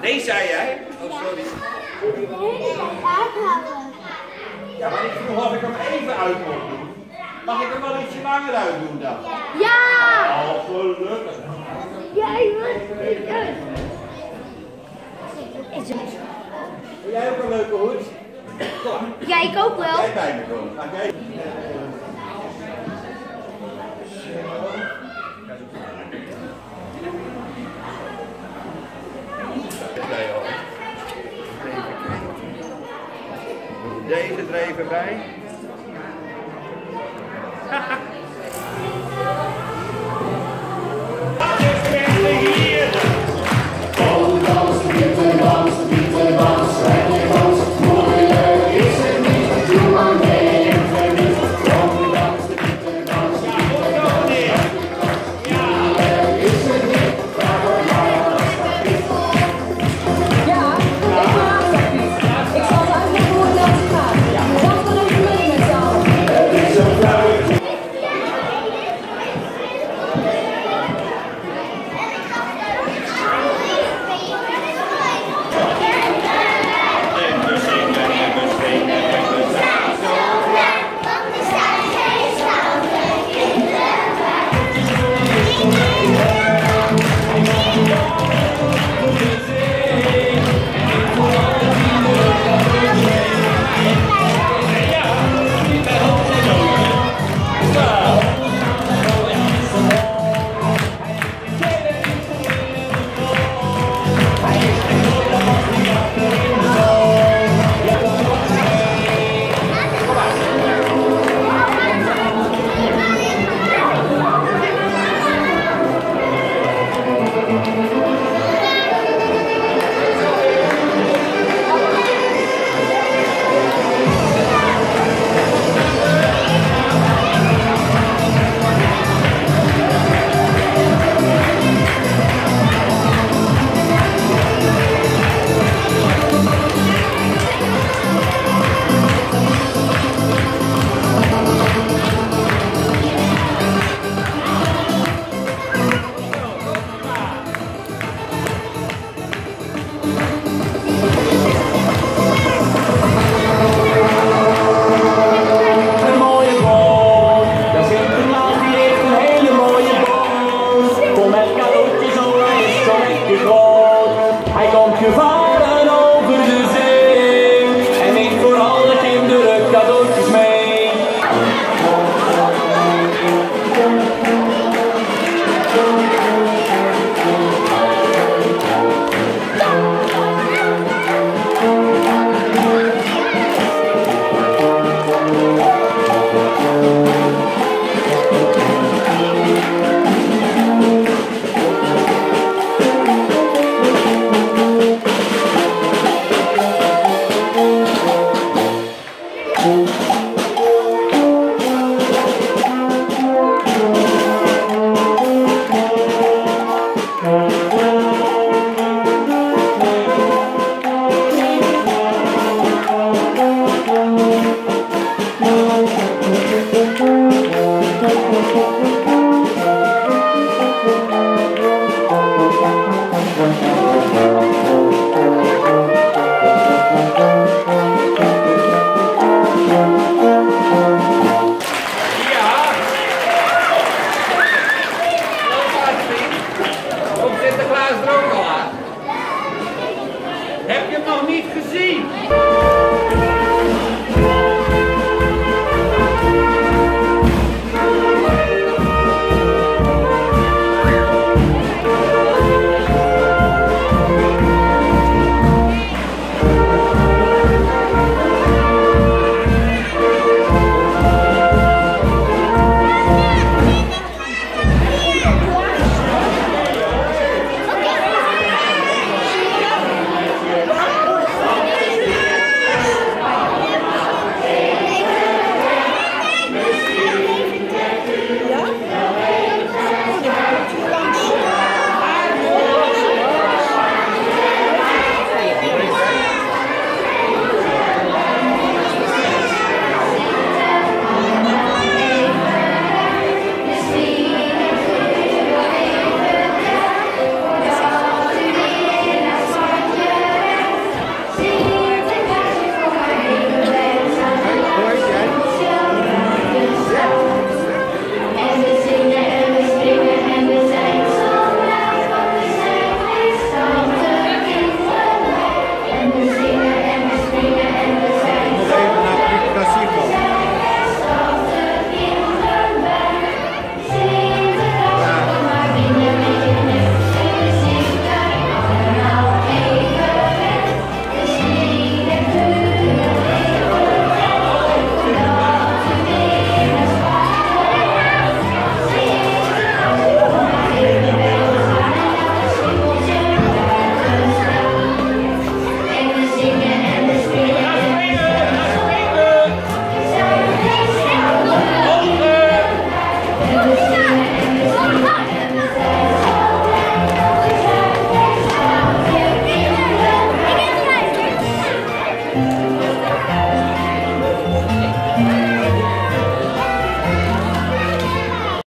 Nee, zei jij? Oh, sorry. Ja, maar ik vroeg of ik hem even uit mocht doen. Mag ik hem wel ietsje langer uit doen dan? Ja! Oh, gelukkig. Jij niet uit. Wil jij ook een leuke hoed? Kom, Ja, ik ook wel. jij bij me komen. today.